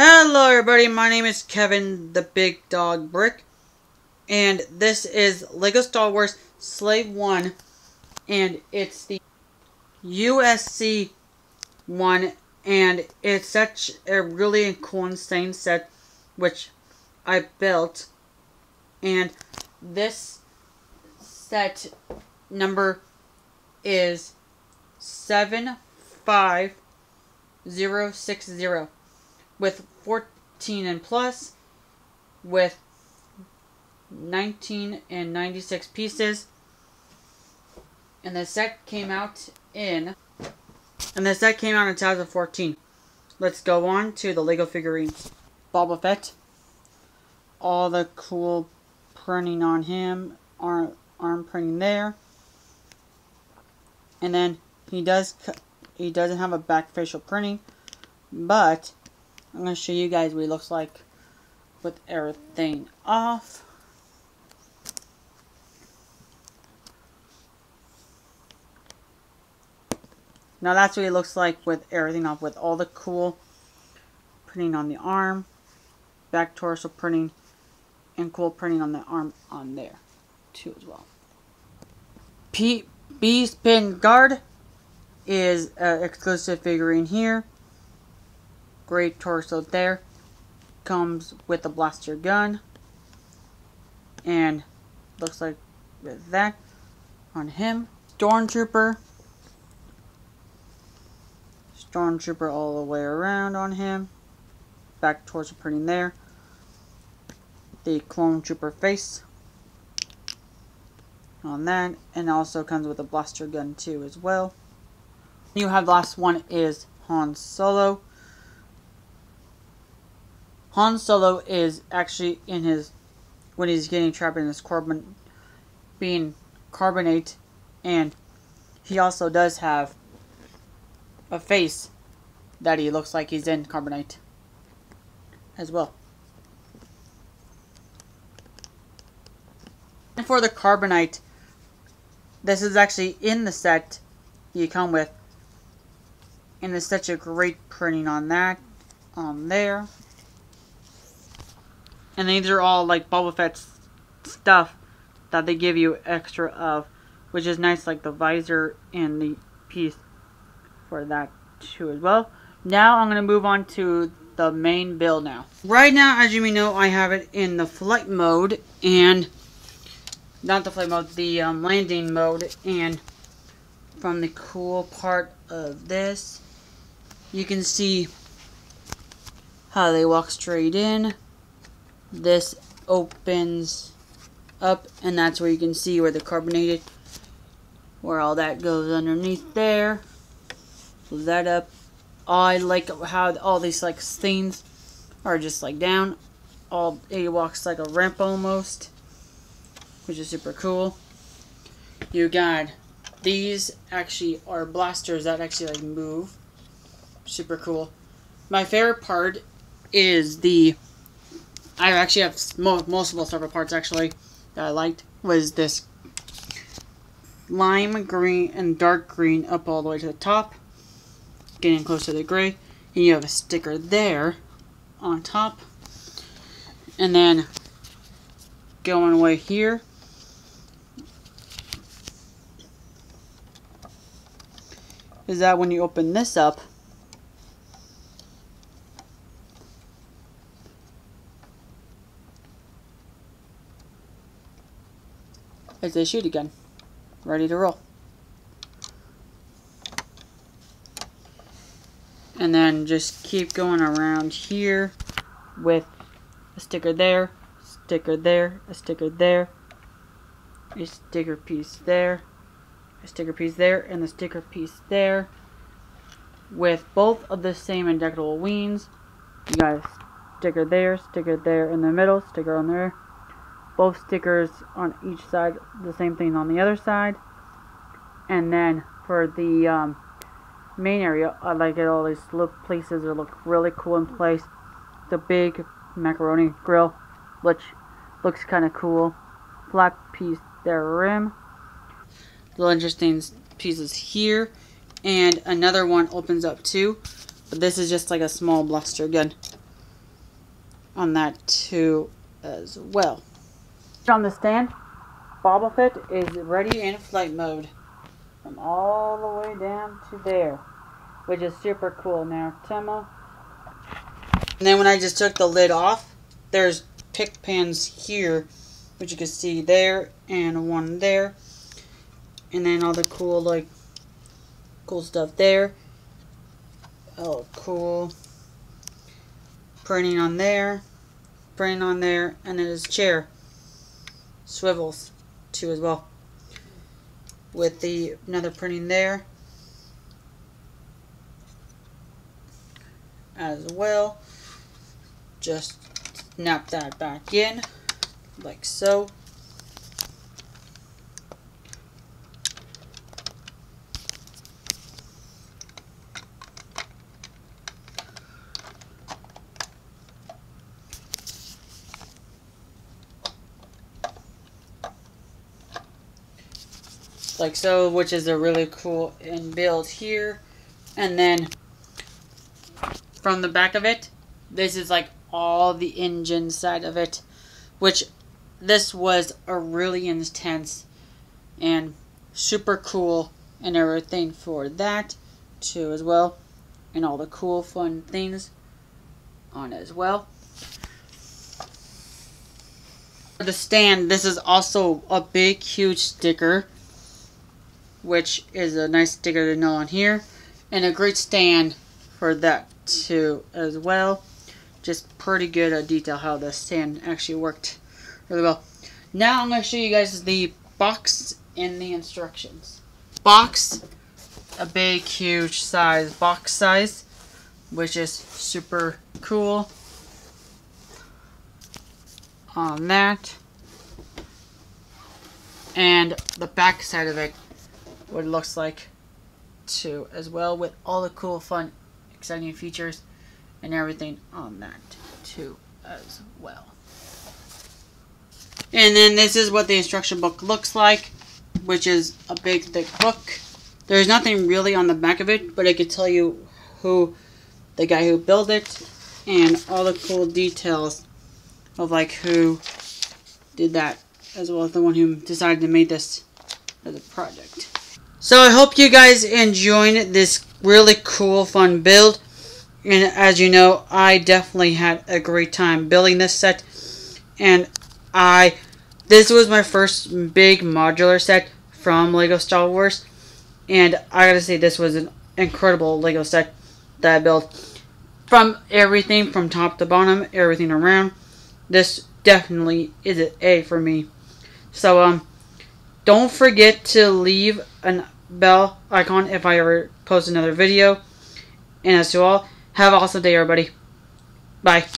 Hello everybody, my name is Kevin the Big Dog Brick. And this is LEGO Star Wars Slave 1 and it's the UCS one. And it's such a really cool insane set which I built. And this set number is 75060 with 14 and plus with 19 and 96 pieces. And the set came out in and the set came out in 2014 let's go on to the lego figurines boba fett. All the cool printing on him arm, arm printing there. And then he does he doesn't have a back facial printing but I'm going to show you guys what he looks like with everything off. Now that's what he looks like with everything off, with all the cool printing on the arm, back torso printing, and cool printing on the arm on there too as well. P B Pin Guard is an exclusive figurine here. Great torso there. Comes with a blaster gun. And looks like that on him. Stormtrooper. Stormtrooper all the way around on him. Back torso printing there. The clone trooper face on that and also comes with a blaster gun too as well. You have the last one is Han Solo. Han Solo is actually in his when he's getting trapped in this carbon being carbonite and he also does have a face that he looks like he's in carbonite as well. And for the carbonite, this is actually in the set you come with. And there's such a great printing on that, on there. And these are all like Boba Fett stuff that they give you extra of, which is nice, like the visor and the piece for that too as well. Now I'm going to move on to the main build now. Right now, as you may know, I have it in the flight mode and not the flight mode, the um, landing mode and from the cool part of this, you can see how they walk straight in this opens up and that's where you can see where the carbonated where all that goes underneath there. Close that up. I like how all these like things are just like down. All it walks like a ramp almost which is super cool. You got these actually are blasters that actually like move. Super cool. My favorite part is the I actually have multiple separate parts actually that I liked was this lime green and dark green up all the way to the top getting close to the gray and you have a sticker there on top and then going away here is that when you open this up they shoot again. Ready to roll. And then just keep going around here with a sticker there, sticker there, a sticker there, a sticker piece there, a sticker piece there, and the sticker piece there. With both of the same injectable wings, you got a sticker there, sticker there in the middle, sticker on there, both stickers on each side, the same thing on the other side. And then for the um, main area, I like it all these little places that look really cool in place. The big macaroni grill, which looks kind of cool. Flat piece there rim. Little interesting pieces here. And another one opens up too. But this is just like a small blaster gun. on that too as well. On the stand, Boba Fett is ready in flight mode. From all the way down to there. Which is super cool. Now, Timo. And then when I just took the lid off, there's pick pans here. Which you can see there and one there. And then all the cool, like, cool stuff there. Oh, cool. Printing on there. Printing on there. And then his chair. Swivels, too, as well. With the another printing there. As well. Just snap that back in. Like so. Like so, which is a really cool in build here. And then from the back of it, this is like all the engine side of it, which this was a really intense and super cool and everything for that too as well. And all the cool fun things on as well. The stand this is also a big huge sticker which is a nice sticker to know on here, and a great stand for that too as well. Just pretty good at detail how the stand actually worked really well. Now I'm going to show you guys the box and the instructions. Box, a big huge size box size, which is super cool on that. And the back side of it what it looks like too as well with all the cool fun exciting features and everything on that too as well. And then this is what the instruction book looks like which is a big thick book. There's nothing really on the back of it but it could tell you who the guy who built it and all the cool details of like who did that as well as the one who decided to make this as a project so I hope you guys enjoyed this really cool, fun build. And as you know, I definitely had a great time building this set. And I, this was my first big modular set from LEGO Star Wars. And I gotta say, this was an incredible LEGO set that I built. From everything, from top to bottom, everything around. This definitely is an A for me. So, um, don't forget to leave a bell icon if I ever post another video. And as to all, have an awesome day, everybody. Bye.